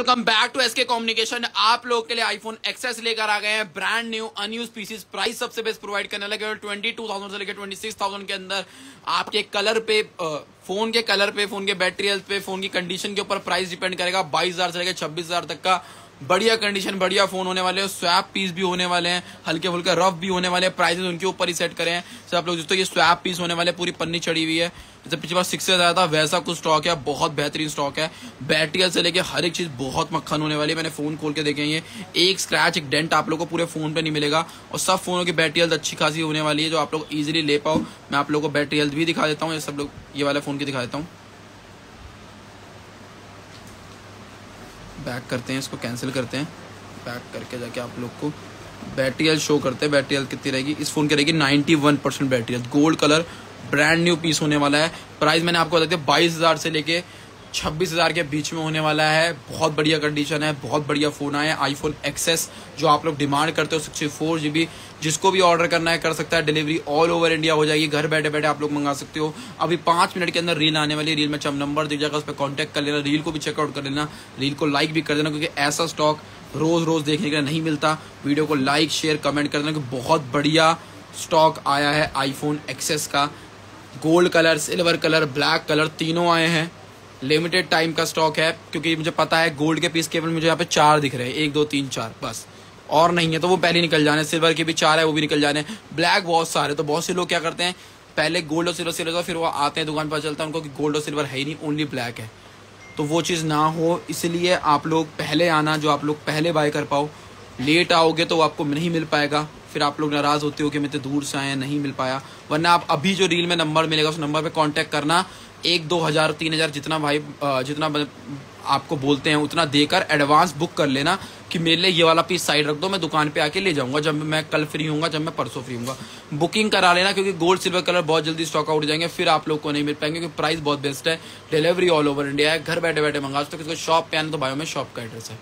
Welcome back to SK communication आप लोग के लिए आईफोन एक्सेस लेकर आ गए हैं। Brand new unused pieces price सबसे बेस्ट प्रोवाइड करने लगे ट्वेंटी टू थाउज़ेंड से लेकर ट्वेंटी सिक्स थाउज़ेंड के अंदर आपके कलर पे फ़ोन के कलर पे फ़ोन के बैटरी हेल्थ पे फ़ोन की कंडीशन के ऊपर प्राइस डिपेंड करेगा। बाईस हज़ार से लेकर छब्बीस हज़ार तक का बढ़िया कंडीशन बढ़िया फ़ोन होने वाले हैं स्वैप पीस भी होने वाले हैं हल्के फुल्के रफ भी होने वाले हैं प्राइसेस उनके ऊपर ही सेट करें। सब आप लोग दोस्तों ये स्वैप पीस होने वाले, पूरी पन्नी चढ़ी हुई है। जैसे पिछले बार सिक्स आया था, वैसा कुछ स्टॉक है, बहुत बेहतरीन स्टॉक है। बैटरी से लेके हर एक चीज़ बहुत मक्खन होने वाली है। मैंने फ़ोन खोल के देखे ये। एक स्क्रैच एक डेंट आप लोग को पूरे फ़ोन पे नहीं मिलेगा। और सब फोनों की बैटरी हेल्थ अच्छी खासी होने वाली है, जो आप लोग इजिली ले पाओ। मैं आप लोग को बैटरी हेल्थ भी दिखा देता हूँ, ये सब लोग, ये वाले फ़ोन की दिखा देता हूँ। बैक करते हैं, इसको कैंसिल करते हैं। बैक करके जाके आप लोग को बैटरी हेल्थ शो करते हैं। बैटरी हेल्थ कितनी रहेगी? इस फ़ोन की रहेगी 91 percent battery health gold colour brand new piece होने वाला है। प्राइस मैंने आपको बता दिया, बाईस हज़ार से लेके छब्बीस हज़ार के बीच में होने वाला है। बहुत बढ़िया कंडीशन है, बहुत बढ़िया फ़ोन आया आईफोन एक्सेस जो आप लोग डिमांड करते हो सिक्सटी फोर जीबी जिसको भी ऑर्डर करना है, कर सकता है। डिलीवरी ऑल ओवर इंडिया हो जाएगी। घर बैठे बैठे आप लोग मंगा सकते हो। अभी पाँच मिनट के अंदर रील आने वाली रील में चम नंबर दिख जाएगा, उस पर कॉन्टैक्ट कर लेना। रील को भी चेकआउट कर लेना। रील को लाइक भी कर देना, क्योंकि ऐसा स्टॉक रोज रोज देखने के लिए नहीं मिलता। वीडियो को लाइक शेयर कमेंट कर देना कि बहुत बढ़िया स्टॉक आया है आईफोन एक्सेस का। Gold colour silver colour black colour तीनों आए हैं। लिमिटेड टाइम का स्टॉक है, क्योंकि मुझे पता है गोल्ड के पीस केवल मुझे यहाँ पे चार दिख रहे हैं, एक, दो, तीन, चार, बस। और नहीं है तो वो पहले निकल जाने सिल्वर के भी चार है, वो भी निकल जाने। ब्लैक बहुत सारे तो बहुत से लोग क्या करते हैं, पहले गोल्ड और सिल्वर सिल्वर फिर वो आते हैं, दुकान पर चलता है उनको कि गोल्ड और सिल्वर है ही नहीं ओनली ब्लैक है। तो वो चीज़ ना हो, इसलिए आप लोग पहले आना, जो आप लोग पहले बाय कर पाओ। लेट आओगे तो आपको नहीं मिल पाएगा। फिर आप लोग नाराज़ होते हो कि मैं इतने दूर से आए नहीं मिल पाया। वरना आप अभी जो रील में नंबर मिलेगा, उस नंबर पे कांटेक्ट करना। एक, दो हज़ार, तीन हज़ार जितना भाई जितना आपको बोलते हैं, उतना देकर एडवांस बुक कर लेना कि मेरे लिए ये वाला पीस साइड रख दो, मैं दुकान पे आके ले जाऊँगा, जब मैं कल फ्री हूँ जब मैं परसों फ्री हूँ बुकिंग करा लेना, क्योंकि गोल्ड सिल्वर कलर बहुत जल्दी स्टॉक आउट जाएँगे, फिर आप लोग को नहीं मिल पाएँगे, क्योंकि प्राइस बहुत बेस्ट है। डिलीवरी ऑल ओवर इंडिया है, घर बैठे बैठे मंगा सकते हो शॉप पे आने तो भाई में शॉप का एड्रेस है।